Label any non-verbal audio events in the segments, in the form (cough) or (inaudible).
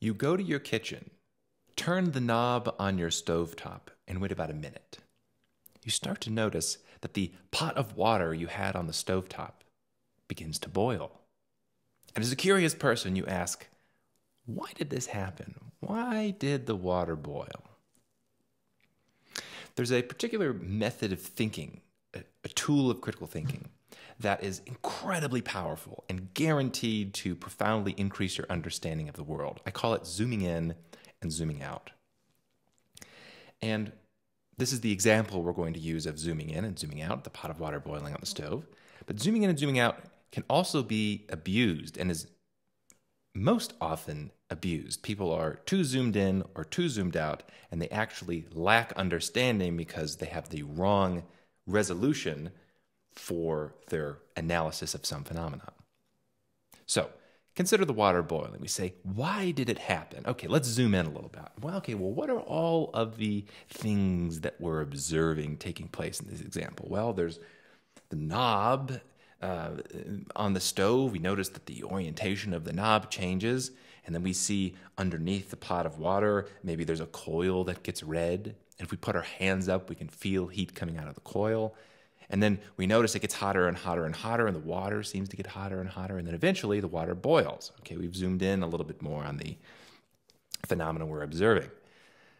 You go to your kitchen, turn the knob on your stovetop, and wait about a minute. You start to notice that the pot of water you had on the stovetop begins to boil. And as a curious person, you ask, why did this happen? Why did the water boil? There's a particular method of thinking, a tool of critical thinking, that is incredibly powerful and guaranteed to profoundly increase your understanding of the world. I call it zooming in and zooming out. And this is the example we're going to use of zooming in and zooming out, the pot of water boiling on the stove. But zooming in and zooming out can also be abused and is most often abused. People are too zoomed in or too zoomed out, and they actually lack understanding because they have the wrong resolution for their analysis of some phenomenon. So, consider the water boiling. We say, why did it happen? Okay, let's zoom in a little bit. Well, okay, well, what are all of the things that we're observing taking place in this example? Well, there's the knob uh, on the stove. We notice that the orientation of the knob changes. And then we see underneath the pot of water, maybe there's a coil that gets red. And if we put our hands up, we can feel heat coming out of the coil. And then we notice it gets hotter and hotter and hotter, and the water seems to get hotter and hotter. And then eventually the water boils. Okay, we've zoomed in a little bit more on the phenomena we're observing.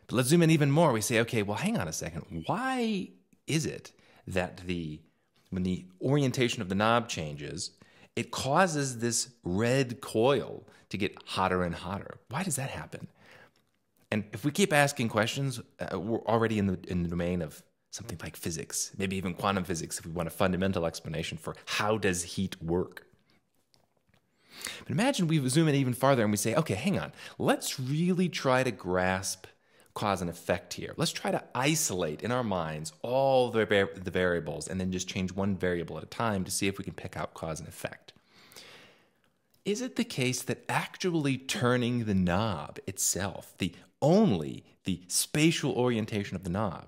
But let's zoom in even more. We say, okay, well, hang on a second. Why is it that the when the orientation of the knob changes, it causes this red coil to get hotter and hotter? Why does that happen? And if we keep asking questions, uh, we're already in the in the domain of something like physics, maybe even quantum physics if we want a fundamental explanation for how does heat work. But imagine we zoom in even farther and we say, okay, hang on, let's really try to grasp cause and effect here. Let's try to isolate in our minds all the, the variables and then just change one variable at a time to see if we can pick out cause and effect. Is it the case that actually turning the knob itself, the only the spatial orientation of the knob,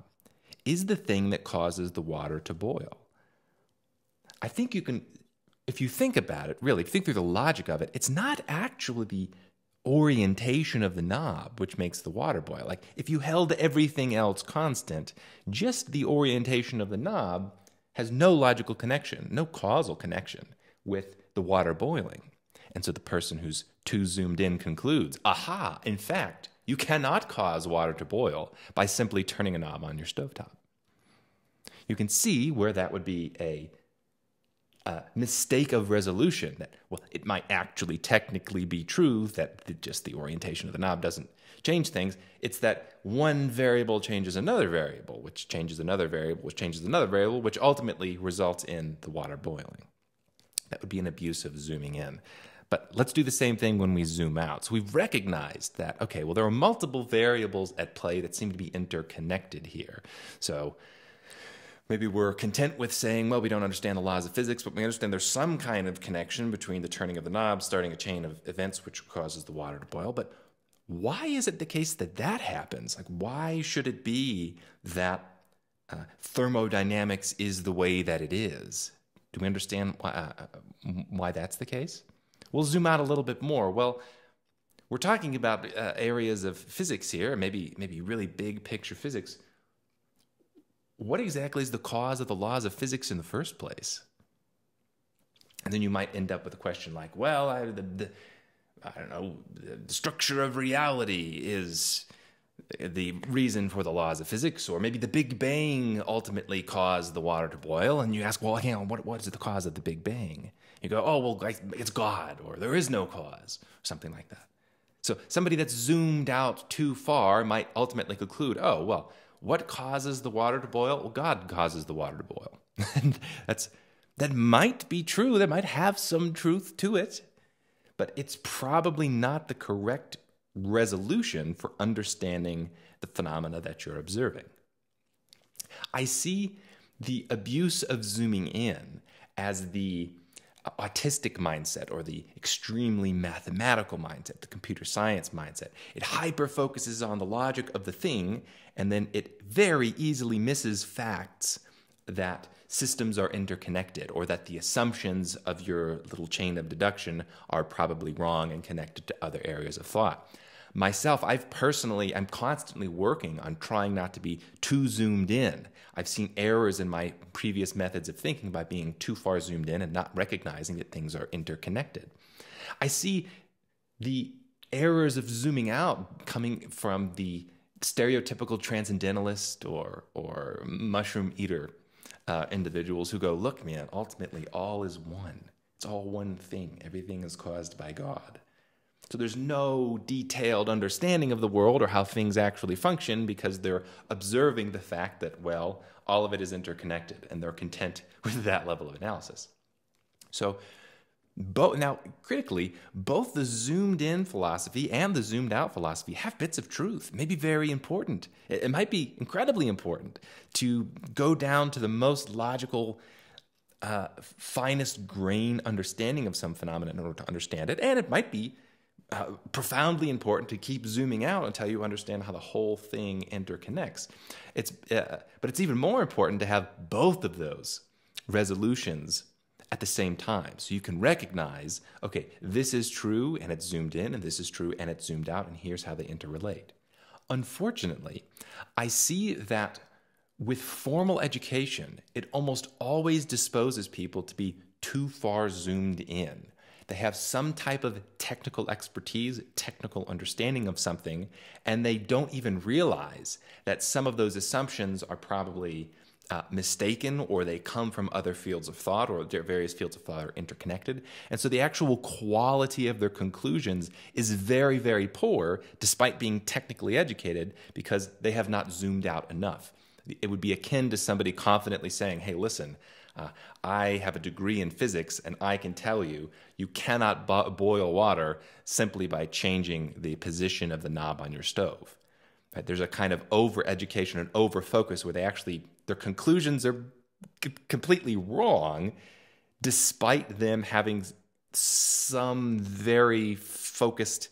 is the thing that causes the water to boil. I think you can, if you think about it, really, think through the logic of it, it's not actually the orientation of the knob which makes the water boil. Like if you held everything else constant, just the orientation of the knob has no logical connection, no causal connection with the water boiling. And so the person who's too zoomed in concludes, aha, in fact, you cannot cause water to boil by simply turning a knob on your stovetop. You can see where that would be a, a, mistake of resolution that, well, it might actually technically be true that the, just the orientation of the knob doesn't change things. It's that one variable changes another variable, which changes another variable, which changes another variable, which ultimately results in the water boiling. That would be an abuse of zooming in. But let's do the same thing when we zoom out. So we've recognized that, okay, well, there are multiple variables at play that seem to be interconnected here. So maybe we're content with saying, well, we don't understand the laws of physics, but we understand there's some kind of connection between the turning of the knob, starting a chain of events which causes the water to boil. But why is it the case that that happens? Like, why should it be that uh, thermodynamics is the way that it is? Do we understand why, uh, why that's the case? We'll zoom out a little bit more. Well, we're talking about uh, areas of physics here, maybe maybe really big picture physics. What exactly is the cause of the laws of physics in the first place? And then you might end up with a question like, well, I, the, the, I don't know, the structure of reality is the reason for the laws of physics, or maybe the Big Bang ultimately caused the water to boil. And you ask, well, hang on, what, what is the cause of the Big Bang? You go, oh, well, it's God, or there is no cause, or something like that. So somebody that's zoomed out too far might ultimately conclude, oh, well, what causes the water to boil? Well, God causes the water to boil. (laughs) and that's that might be true. That might have some truth to it, but it's probably not the correct resolution for understanding the phenomena that you're observing. I see the abuse of zooming in as the uh, autistic mindset or the extremely mathematical mindset, the computer science mindset. It hyper focuses on the logic of the thing and then it very easily misses facts that systems are interconnected or that the assumptions of your little chain of deduction are probably wrong and connected to other areas of thought. myself, I've personally, I'm constantly working on trying not to be too zoomed in. I've seen errors in my previous methods of thinking by being too far zoomed in and not recognizing that things are interconnected. I see the errors of zooming out coming from the stereotypical transcendentalist or, or mushroom eater uh, individuals who go, look, man, ultimately all is one. It's all one thing. Everything is caused by God. So there's no detailed understanding of the world or how things actually function because they're observing the fact that, well, all of it is interconnected and they're content (laughs) with that level of analysis. So, both now critically, both the zoomed in philosophy and the zoomed out philosophy have bits of truth, maybe very important. It, it might be incredibly important to go down to the most logical uh, finest grain understanding of some phenomenon in order to understand it. And it might be uh, profoundly important to keep zooming out until you understand how the whole thing interconnects. It's, uh, but it's even more important to have both of those resolutions at the same time. So you can recognize, okay, this is true and it's zoomed in, and this is true and it's zoomed out, and here's how they interrelate. Unfortunately, I see that with formal education, it almost always disposes people to be too far zoomed in. They have some type of technical expertise, technical understanding of something, and they don't even realize that some of those assumptions are probably uh, mistaken or they come from other fields of thought or various fields of thought are interconnected. And so the actual quality of their conclusions is very, very poor despite being technically educated because they have not zoomed out enough. It would be akin to somebody confidently saying, hey, listen, uh, I have a degree in physics, and I can tell you, you cannot bo boil water simply by changing the position of the knob on your stove. Right? There's a kind of over education and over focus where they actually, their conclusions are completely wrong, despite them having some very focused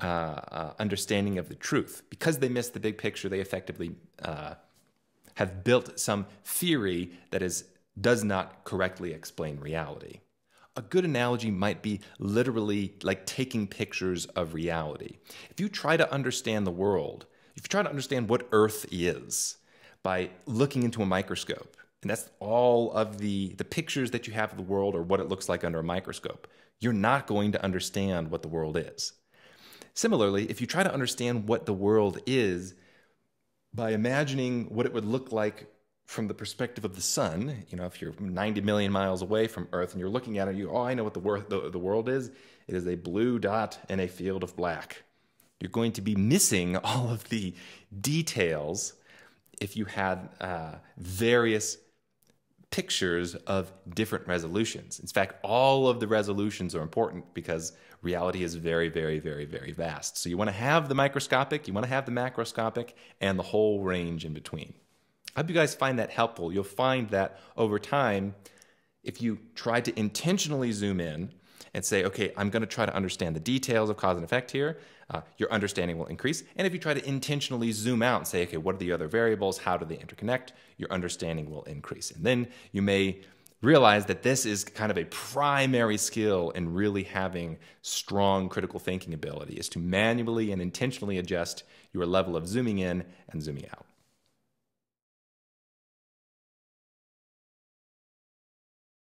uh, uh, understanding of the truth. Because they miss the big picture, they effectively uh, have built some theory that is does not correctly explain reality. A good analogy might be literally like taking pictures of reality. If you try to understand the world, if you try to understand what Earth is by looking into a microscope, and that's all of the, the pictures that you have of the world or what it looks like under a microscope, you're not going to understand what the world is. Similarly, if you try to understand what the world is by imagining what it would look like from the perspective of the sun, you know, if you're 90 million miles away from Earth and you're looking at it, you, oh, I know what the, wor- the, the world is. It is a blue dot in a field of black. You're going to be missing (laughs) all of the details if you had uh, various pictures of different resolutions. In fact, all of the resolutions are important because reality is very, very, very, very vast. So you want to have the microscopic, you want to have the macroscopic, and the whole range in between. I hope you guys find that helpful. You'll find that over time, if you try to intentionally zoom in and say, okay, I'm going to try to understand the details of cause and effect here, uh, your understanding will increase. And if you try to intentionally zoom out and say, okay, what are the other variables? How do they interconnect? Your understanding will increase. And then you may realize that this is kind of a primary skill in really having strong critical thinking ability is to manually and intentionally adjust your level of zooming in and zooming out.